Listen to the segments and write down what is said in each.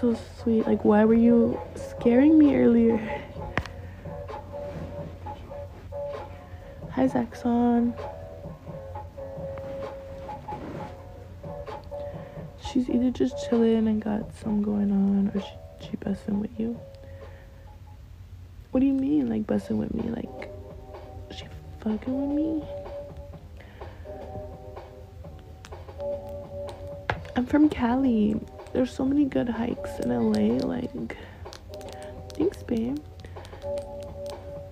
so sweet. Like, why were you scaring me earlier? Hi, Zaxxon. She's either just chilling and got some going on, or she, she busting with you. What do you mean, like busting with me? Like, she fucking with me? I'm from Cali. There's so many good hikes in LA. Like, thanks, babe.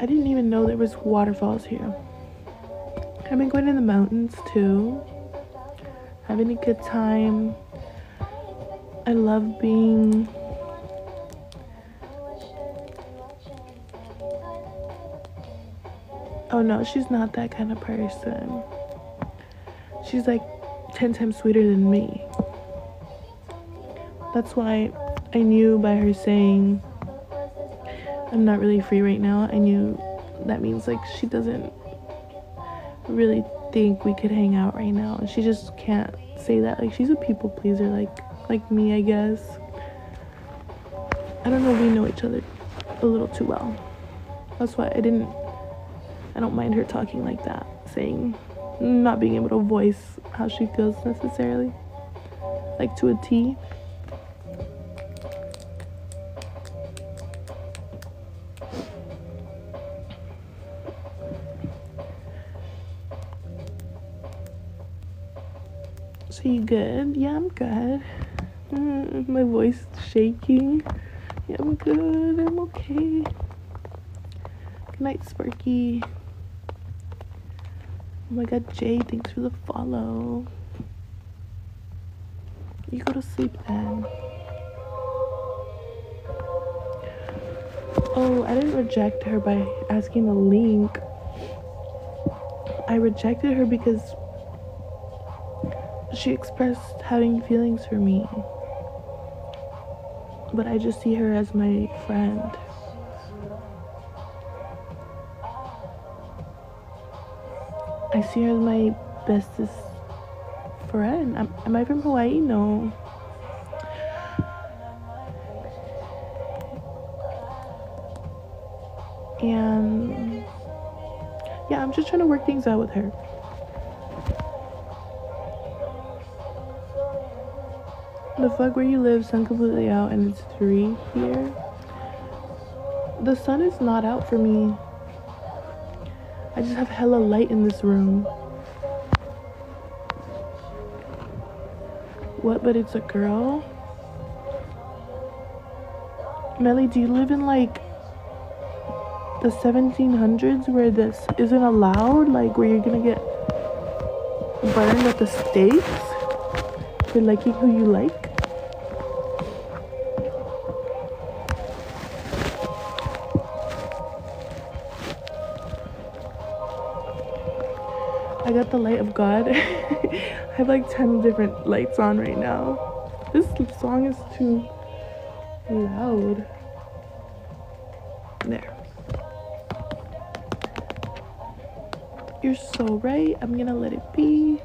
I didn't even know there was waterfalls here. I've been going to the mountains too. Having a good time. I love being Oh no, she's not that kind of person. She's like 10 times sweeter than me. That's why I knew by her saying, I'm not really free right now, I knew that means like she doesn't really think we could hang out right now. And she just can't say that. Like she's a people pleaser, like like me, I guess. I don't know, we know each other a little too well. That's why I didn't I don't mind her talking like that, saying not being able to voice how she feels necessarily. Like to a T. So you good? Yeah, I'm good. Mm, my voice is shaking. Yeah, I'm good. I'm okay. Good night, Sparky. Oh my god, Jay, thanks for the follow. You go to sleep then. Oh, I didn't reject her by asking the link. I rejected her because she expressed having feelings for me. But I just see her as my friend. I see her as my bestest friend. Am, am I from Hawaii? No. And yeah, I'm just trying to work things out with her. The fuck where you live, sun completely out, and it's three here. The sun is not out for me. I just have hella light in this room. What, but it's a girl? Melly, do you live in like the 1700s where this isn't allowed? Like where you're gonna get burned at the stakes for liking who you like? I got the light of God. I have like 10 different lights on right now. This song is too loud. There. You're so right. I'm gonna let it be.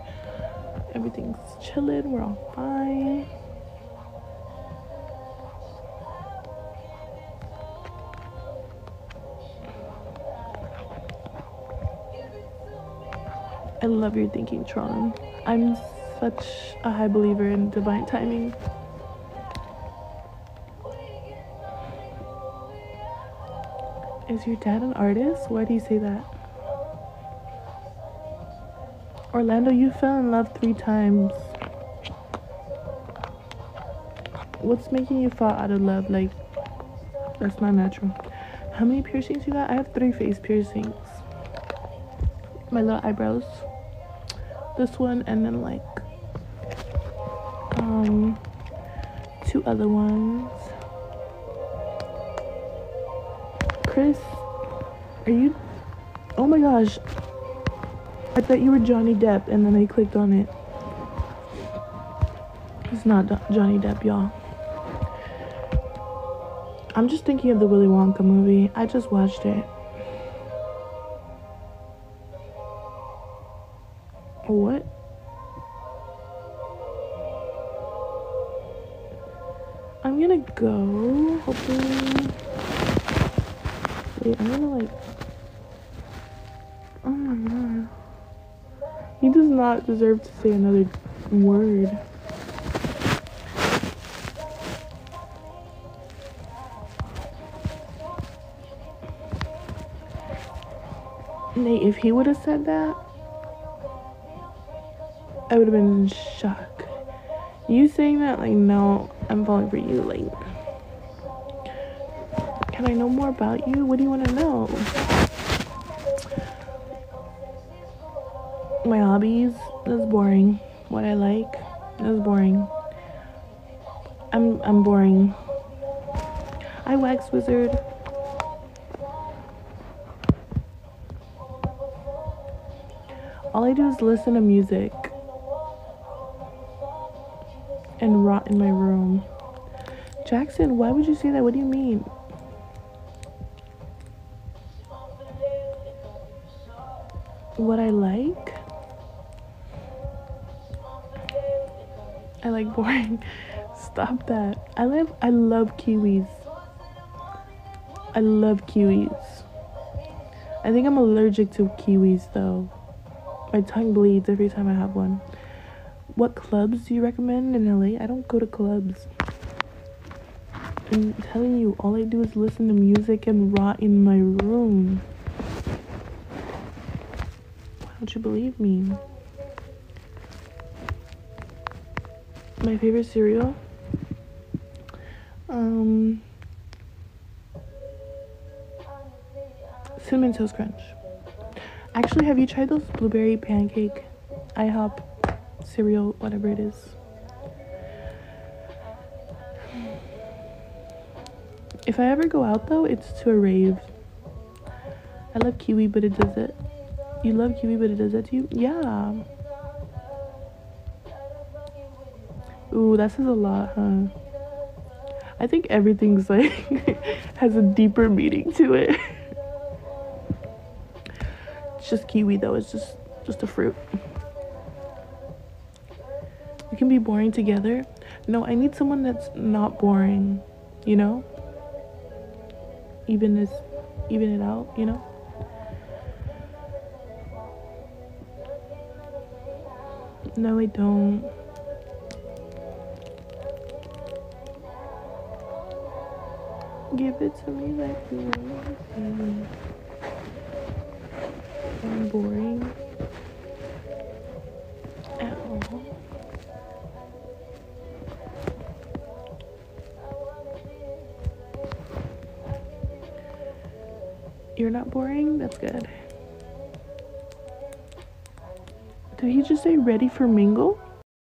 Everything's chilling. We're all fine. I love your thinking, Tron. I'm such a high believer in divine timing. Is your dad an artist? Why do you say that? Orlando, you fell in love three times. What's making you fall out of love? Like, that's not natural. How many piercings you got? I have three face piercings. My little eyebrows. This one, and then like, um, two other ones. Chris, are you? Oh my gosh. I thought you were Johnny Depp, and then I clicked on it. It's not Johnny Depp, y'all. I'm just thinking of the Willy Wonka movie. I just watched it. What? I'm gonna go. Hopefully. Wait, I'm gonna like. Oh my god. He does not deserve to say another word. Nate, if he would have said that, I would have been in shock. You saying that, like, no, I'm falling for you, like, can I know more about you? What do you want to know? My hobbies, that's boring. What I like, that's boring. I'm, I'm boring. I wax wizard. All I do is listen to music and rot in my room. Jackson, why would you say that? What do you mean? What I like? I like boring. Stop that. I love I love kiwis. I love kiwis. I think I'm allergic to kiwis though. My tongue bleeds every time I have one. What clubs do you recommend in LA? I don't go to clubs. I'm telling you, all I do is listen to music and rot in my room. Why don't you believe me? My favorite cereal? Um, Cinnamon Toast Crunch. Actually, have you tried those blueberry pancake IHOP cereal, whatever it is? If I ever go out though, it's to a rave. I love kiwi, but it does it. You love kiwi, but it does that to you? Yeah. Ooh, that says a lot, huh? I think everything's like has a deeper meaning to it. It's just kiwi though. It's just just a fruit. We can be boring together. No, I need someone that's not boring, you know? Even this even it out, you know? No, I don't. Give it to me like you want I'm boring You're not boring? That's good. Did he just say ready for mingle?